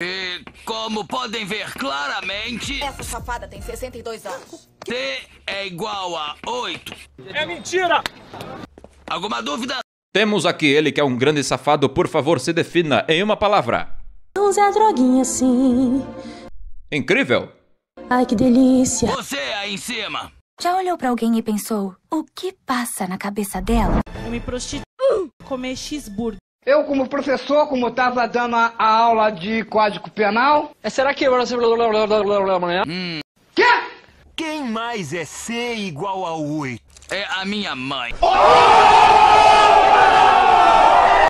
E, como podem ver claramente, Essa safada tem 62 anos. T é igual a 8. É mentira! Alguma dúvida? Temos aqui ele que é um grande safado, por favor, se defina em uma palavra. Usa droguinha sim. Incrível. Ai que delícia. Você aí em cima. Já olhou pra alguém e pensou, o que passa na cabeça dela? Eu me prostituo. Comer cheeseburger. Eu, como professor, como estava dando a, a aula de Código Penal. Será que... Hum, Quê? Quem mais é C igual a 8? é a minha mãe.